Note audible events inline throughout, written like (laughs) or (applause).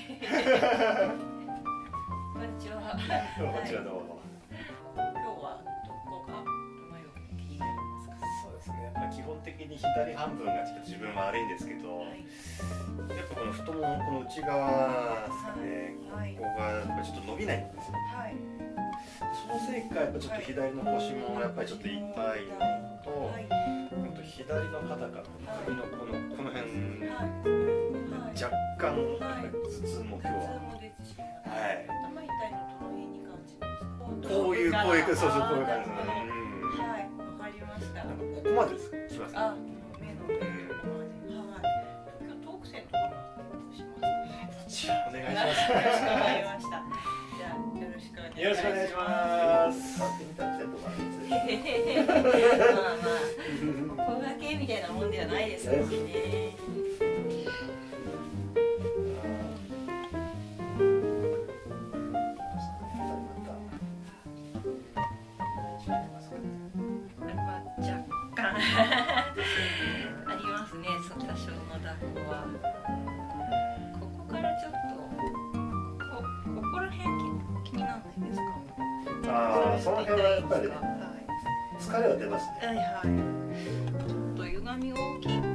こんにちは。こんにちらどうも。今日はどこがどのように気になりますか。そうですね。まあ基本的に左半分がちょっと自分は悪いんですけど、はい。やっぱこの太ももこの内側ですかね。はいここがやっぱちょっと伸びないんですよ。はい。そのせいかやっぱちょっと左の腰もやっぱりちょっと痛いのと、はい。と左の肩から首のこのこの辺はい。若干頭痛も今日は。はい。頭痛いのどの辺に感じますか。こういうこういうそうそうこういう感じはい。わかりました。なんかここまでですしますあ、目の上のところまで。はい。今日トークセンとかしますか。じゃあお願い。しよろしくおます。願い。しました。じゃあよろしくお願い。します。よろしくお願い。します。まあまあ、ここだけみたい。なもんではない。ですもんね。ああ、その辺はやっぱり疲れは出ますね。はいはい。ちょっと歪み大きい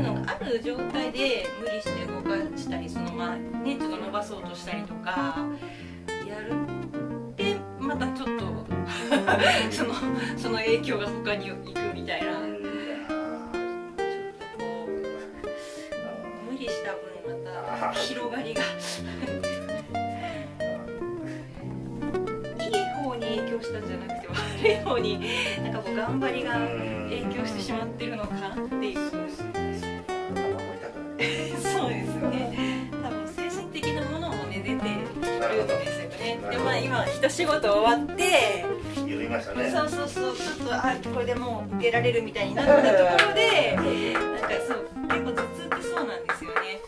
いうのがある状態で無理して動かしたりそのまあねちょっと伸ばそうとしたりとかやるでまたちょっと (laughs) そのその影響が他に行くみたいな。ちょっとこう無理した分また広がりが。いい方に影響したんじゃなくて悪い方になんかこう頑張りが影響してしまってるのかなっていう。多分精神的なものもね出てるんですよね。でまあ今一仕事終わって言いましたね。そうそうそうちょっとあこれでもう受けられるみたいになったところでなんかそう結構頭痛ってそうなんですよね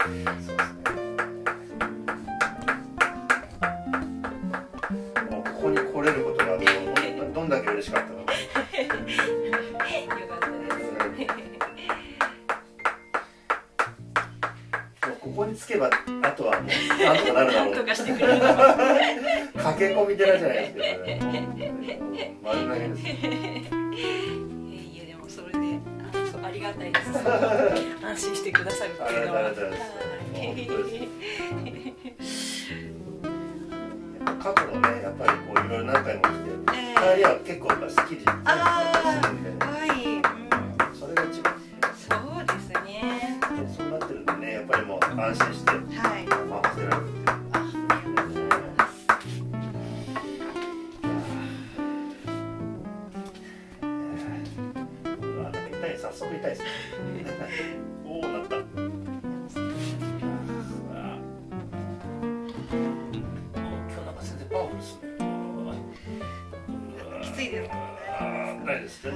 してくださるっていうのは過去のね、やっぱりこういろいろ何回も来て、え帰りは結構やっぱすっきで、です。ね。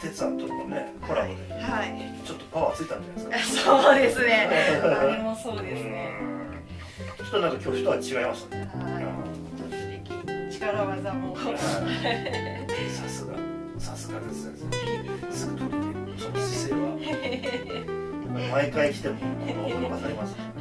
哲さんとのね、コラボではいちょっとパワーついたんじゃないです。か。そうですね。あれもそうですねちょっとなんか今日とは違いますね。はい。力技も毎回来ても、驚かされ。ます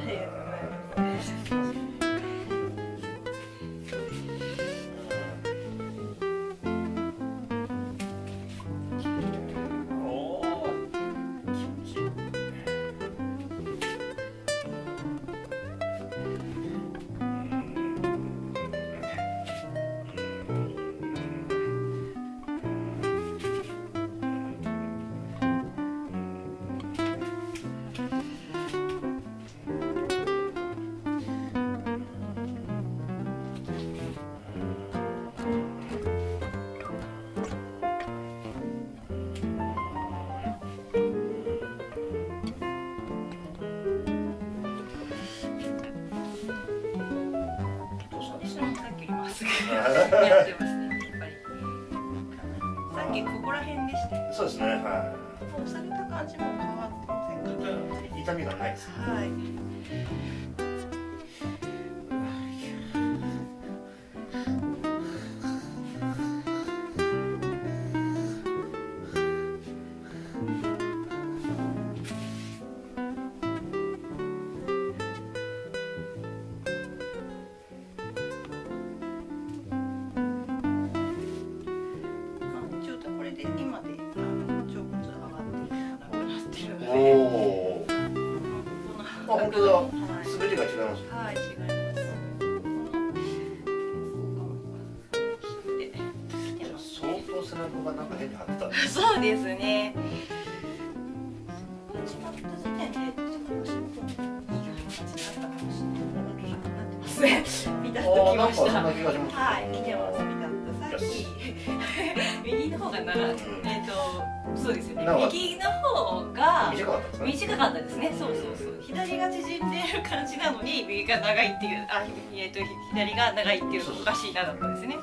やってますねやっぱり。さっきここら辺でしたよそうですねは押された感じも変わって痛みがないですはいってますね。はい、来てます。ピタッと。さっき右の方が長い。えっと、そうですよね右の方が短かったですね。そうそうそう。左が縮んでる感じなのに右が長いっていう、あ、えっと左が長いっていうのがおかしいなだったんですね。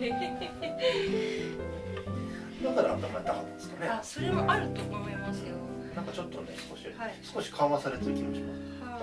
だからあんな痛かったんですかね。あ、それもあると思いますよ。なんかちょっとね少し、はい。少し緩和されてる気もします。あ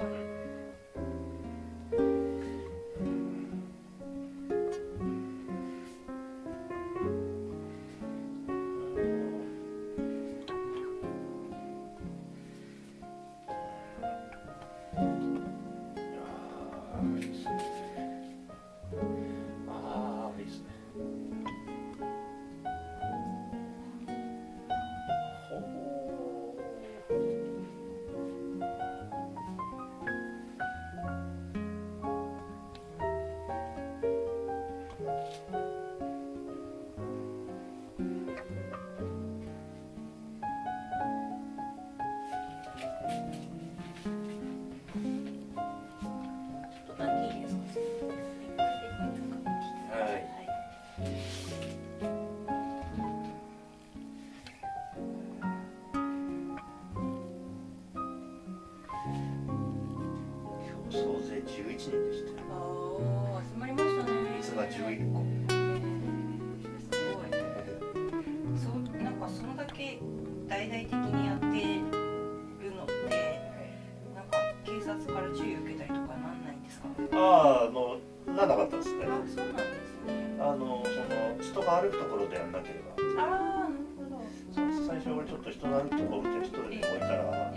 そちょっと人が歩くところ見て一人で置いたら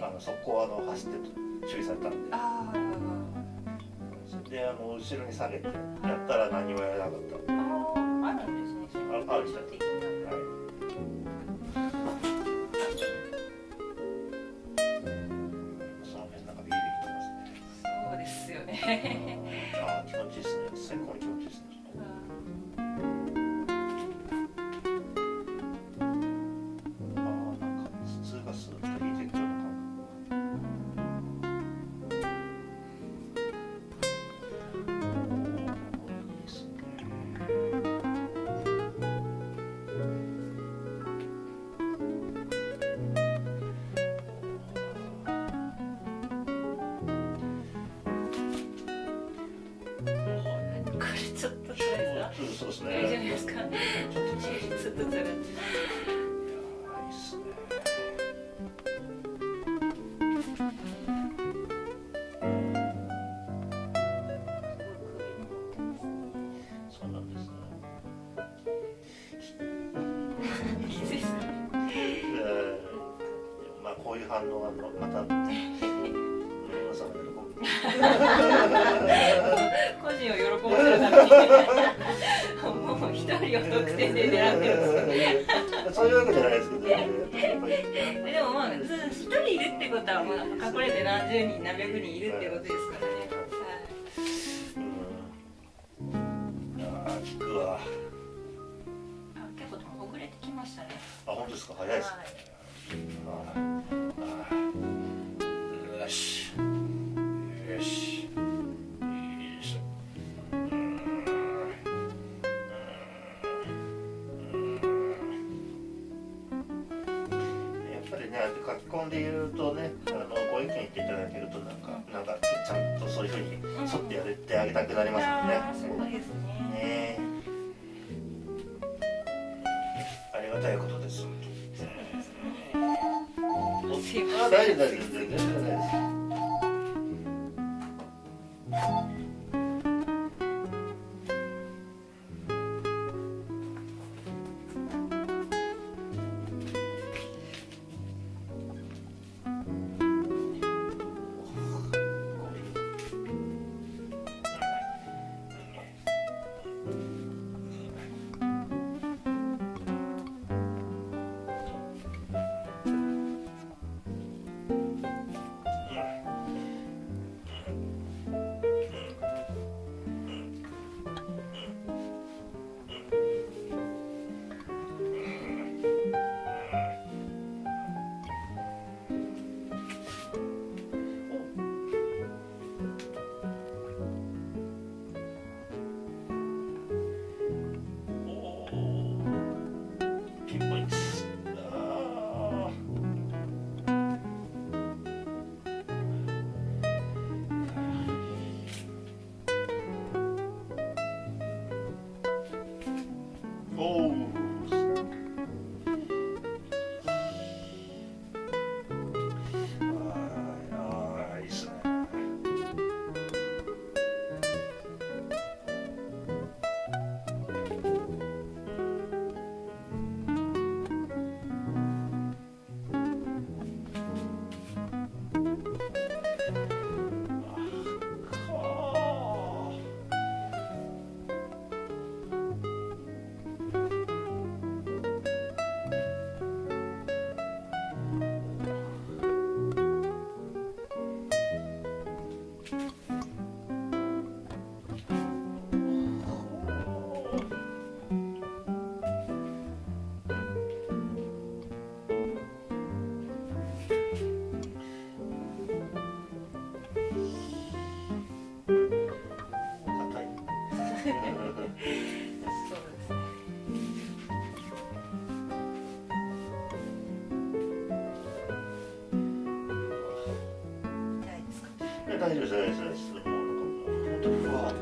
あのそこあの走って注意されたんで。あであの後ろに下げてやったら何もやらなかった。あー、あるんですね。あある。んですそうですよね。ああ気持ちいいですね。最高にか。そうですね大丈夫ですか？ちょっと辛いですちょっと辛い。いやーいいっすねそうなんですねいいですね。えーまあこういう反応はまた個人を喜ばせるた (laughs) めにを得点で狙ってるんですそういうわけじゃないですけどね。でもまあ一人いるってことはもう隠れて何十人何百人いるってことですか。らね、はい、あ結構でもほぐれてきましたね。あ本当ですか。早いですね。あーがたいことです。すいあません大丈夫です大丈夫ですもう本当ふわって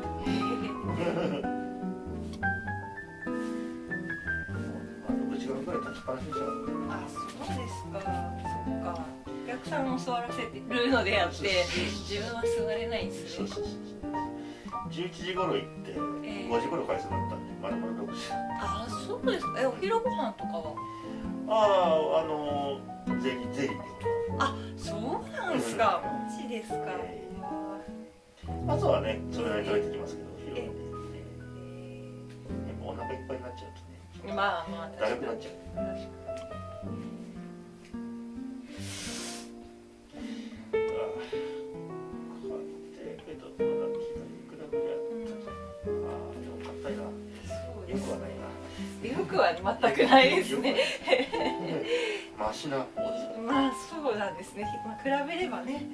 6時間ぐらい立ちっぱなしでしたからねあそうですか。そっかお客さんを座らせてるのであって自分は座れないんですよそうそうそう11時頃行ってええ5時頃帰ってなったんでまだまだ6時あそうですかえお昼ご飯とかはあああのゼリーゼリあそうなんですかマジですかえと朝はね。それなりに食べてきますけど昼え。はねもうお腹いっぱいになっちゃうとね。まあまあだるくなっちゃう。確かに全くない。ですね。マシな方ですねまあそうなんですね、まあ、比べればね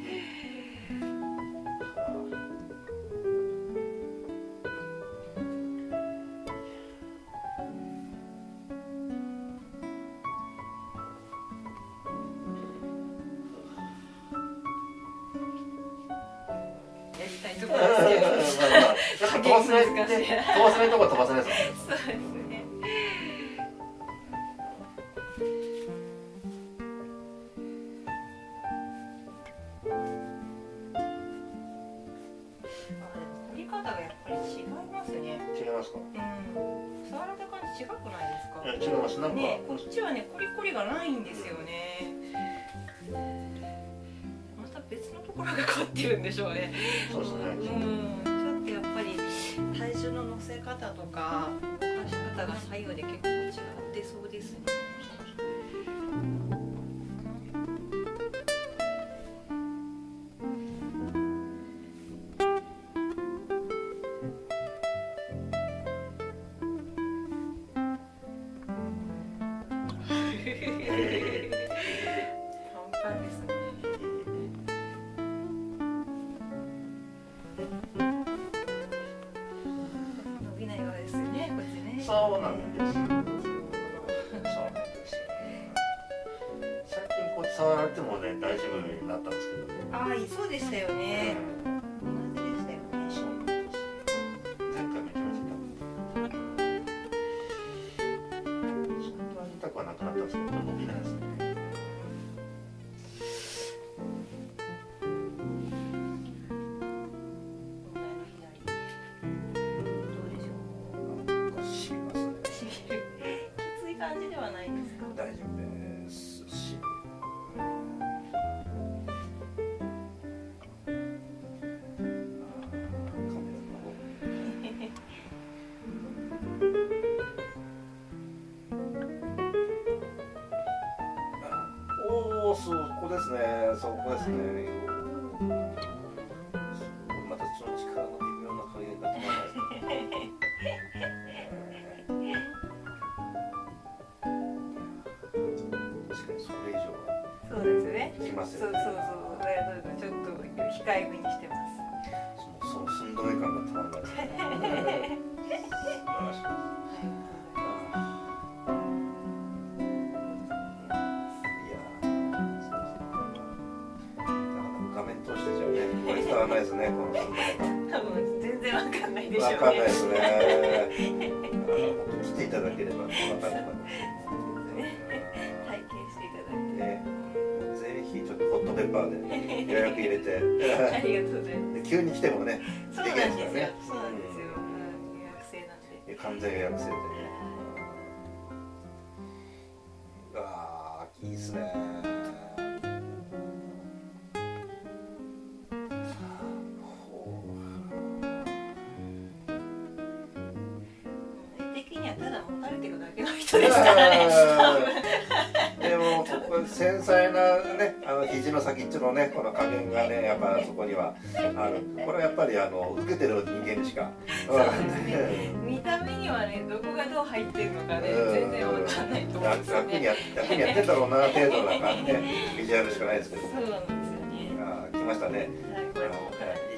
飛ばせないとこは飛ばせないですもんね。そうですね。あでも凝り方がやっぱり違いますね。違いますか？うん。触られた感じ違くないですか？いや違います。なんか、ねこっちはねコリコリがないんですよね。また別のところが変わってるんでしょうね。そうですね。うんの乗せ方とか動かし方が左右で結構違ってそうですね (laughs) きますそうそうよねそうだからちょっと控えめにしてますそのその寸止め感がたまらないね。素晴らしいいやーそうですねなかなか画面通してじゃね、これ伝わらないですね、この多分全然わかんないでしょ感。うねわかんないですね。あの来ていただければわかるかそ (laughs) りがとうございまで急に来てもね、すそうでなんですよ。そうなんですよ、うん、予約制なんで。完全予約制でね。ああ、いいですね。ほ絵的にはただ持たれてるだけの人ですからね。うでも繊細なね肘の先っちょのねこの加減がねやっぱそこにはある。これはやっぱりあの受けてる人間にしか。わかんない見た目にはねどこがどう入ってるのかねうん。全然わかんないと思うんですよね。楽にや楽にやってんだろうな程度な感じね。(laughs) ビジュアルしかないですけど。そうなんですよね。あー来ましたね。はいこれも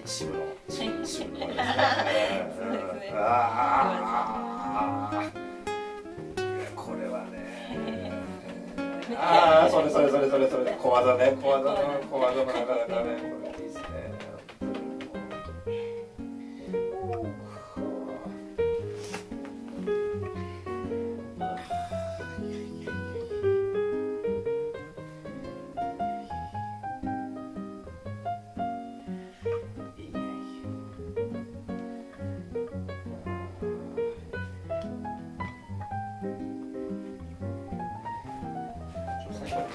一部の一部のね。(laughs) ああああそれそれそれそれそれ。小技ね小技の小技もなかなかねこれいいですね。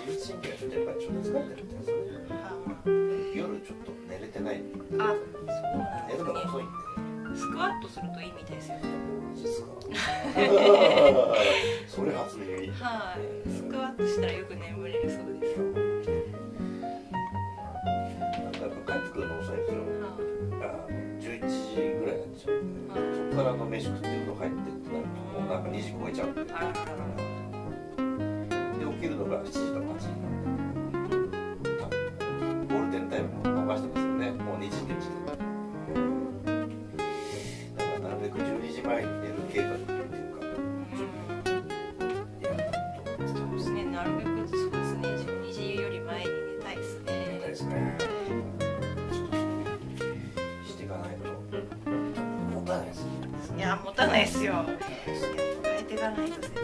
自律神経がちょっとやっぱりちょっと疲れてる夜ちょっと。寝れてないあそうなん寝ですね。るのが遅いんで。スクワットするといいみたいですよマジですかそれ初耳はいですよ。変えていかないとね